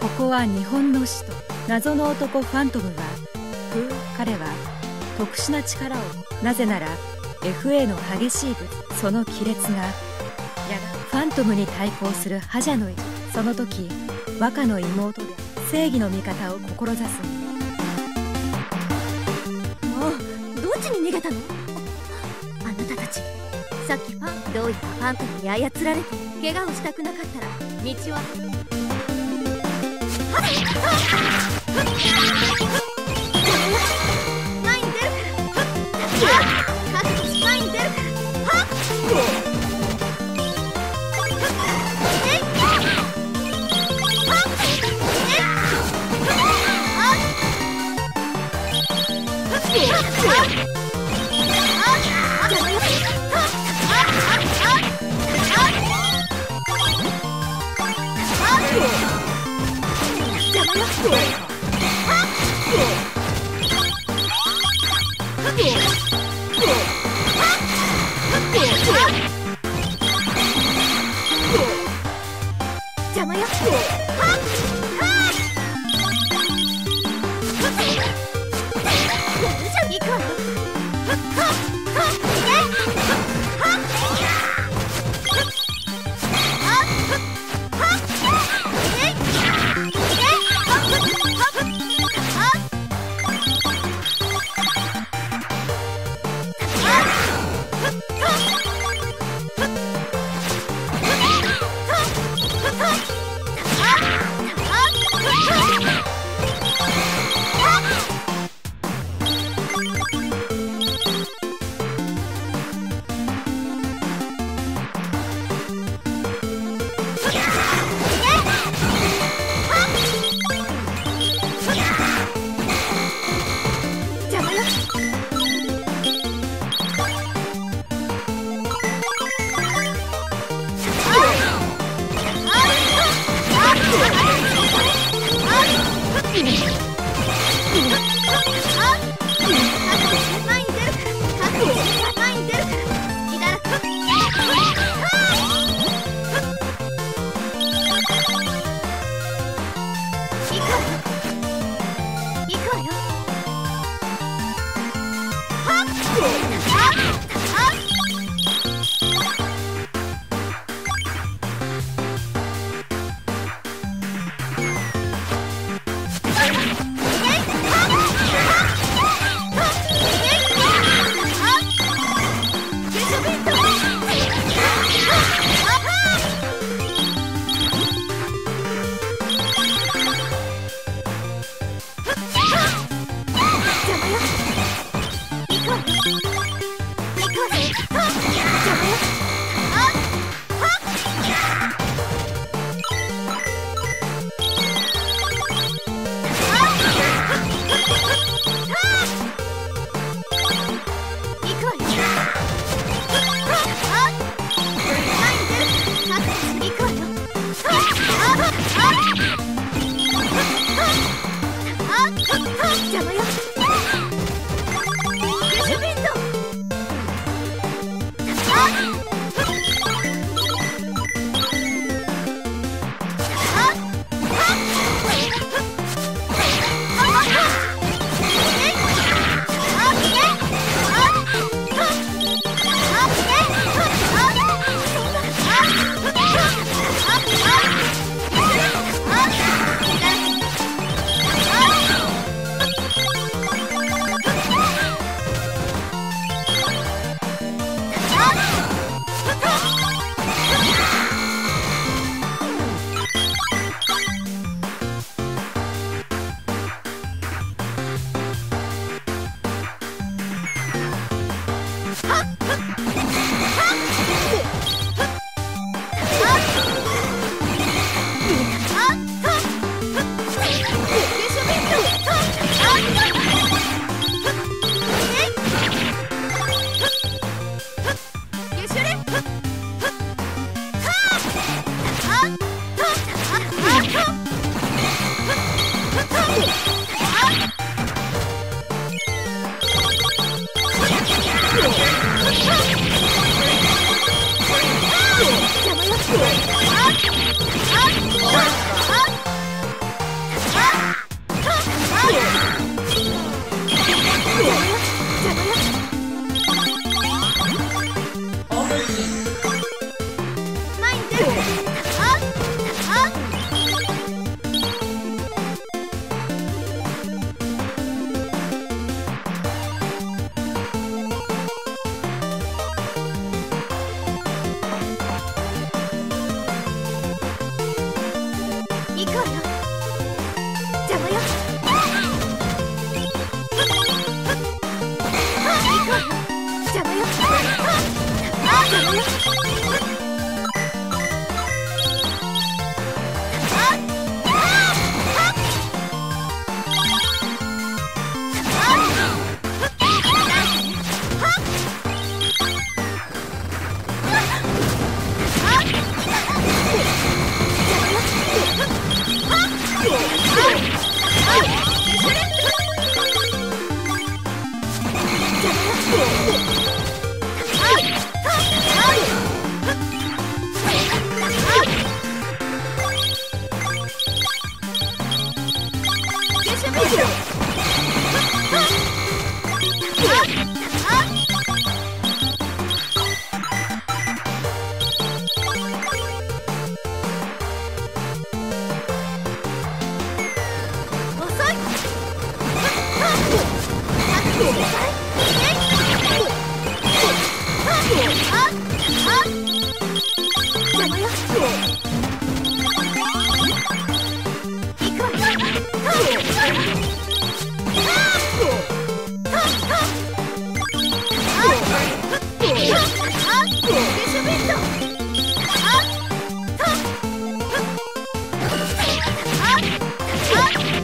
ここは日本の首都謎の男ファントムは彼は特殊な力をなぜなら FA の激しい物その亀裂がやがファントムに対抗する覇者のその時和歌の妹で正義の味方を志す。もうどっちに逃げたの？あなたたちさっきファンどういったファンタに操られて怪我をしたくなかったら道は？前に出は Cool.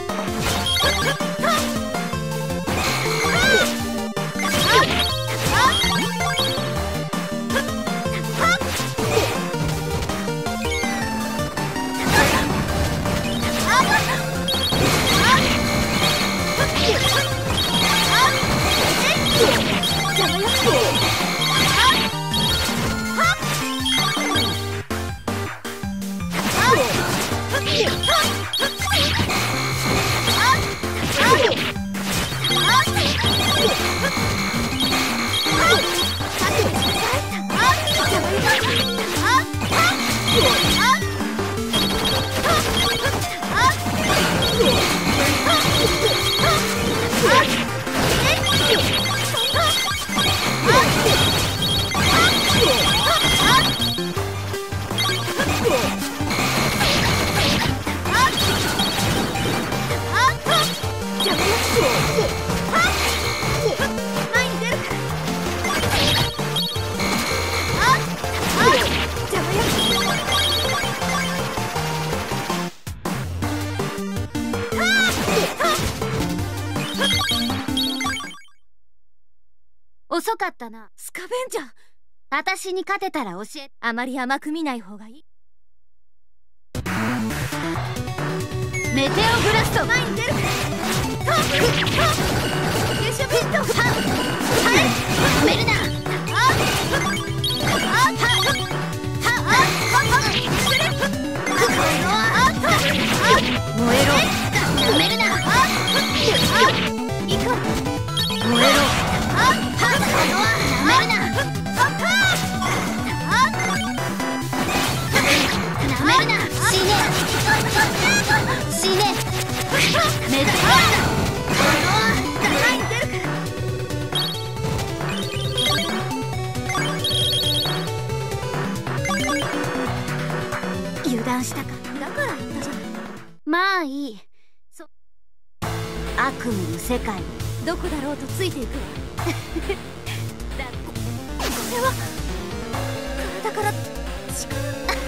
Bye. 遅かったな。スカベンジャー。私に勝てたら教えあまり甘く見ない方がいい。メテオブラスト前に出る。トップゲシュビット。ははい。止死ね。死ね。めだ前に出るから。油断したかだから言ったじゃないまあいい。そ悪夢の世界どこだろう。とついていくわだここれは体から力